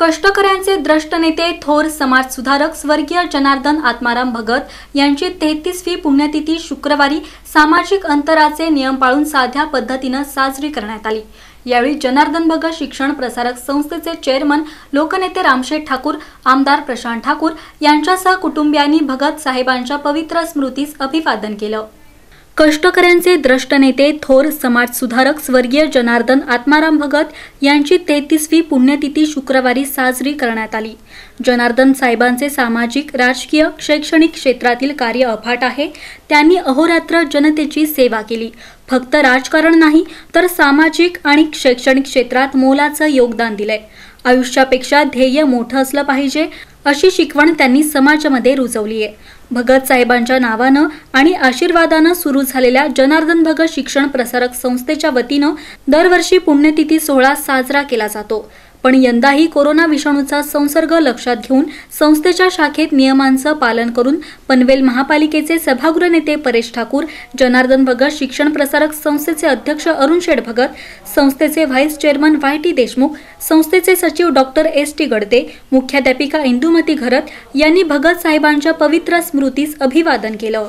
कष्टकऱ्यांचे द्रष्ट नेते थोर समाजसुधारक स्वर्गीय जनार्दन आत्माराम भगत यांची तेहतीसवी पुण्यतिथी शुक्रवारी सामाजिक अंतराचे नियम पाळून साध्या पद्धतीनं साजरी करण्यात आली. यावेळी जनार्दन भगत शिक्षण प्रसारक संस्थेचे चेअरमन लोकनेते रामशेठ ठाकूर आमदार प्रशांत ठाकूर यांच्यासह कुटुंबियांनी भगत साहेबांच्या पवित्र स्मृतीस अभिवादन केलं. कष्टकऱ्यांचे द्रष्ट नेते थोर समाजसुधारक स्वर्गीय जनार्दन आत्माराम भगत यांची तेहतीसवी पुण्यतिथी शुक्रवारी साजरी करण्यात आली. जनार्दन साहेबांचे सामाजिक राजकीय शैक्षणिक क्षेत्रातील कार्य अफाट आहे. त्यांनी अहोरात्र जनतेची सेवा केली. फक्त राजकारण नाही तर सामाजिक आणि शैक्षणिक क्षेत्रात मोलाचं योगदान दिलंय. आयुष्यापेक्षा ध्येय मोठं असलं पाहिजे. अशी शिकवण त्यांनी समाजामध्ये रुजवली आहे. भगत साहेबांच्या नावानं आणि आशीर्वादानं सुरू झालेल्या जनार्दन भगत शिक्षण प्रसारक संस्थेच्या वतीनं दरवर्षी पुण्यतिथी सोहळा साजरा केला जातो. पण यंदाही कोरोना विषाणूचा संसर्ग लक्षात घेऊन संस्थेच्या शाखेत नियमांचं पालन करून पनवेल महापालिकेचे सभागृह नेते परेश ठाकूर जनार्दन भगत शिक्षण प्रसारक संस्थेचे अध्यक्ष अरुण शेठ भगत संस्थेचे vice chairman Y T Deshmukh संस्थेचे सचिव डॉक्टर एस टी गडते मुख्याध्यापिका इंदुमती घरत यांनी भगत साहेबांच्या पवित्र स्मृतीस अभिवादन केलं.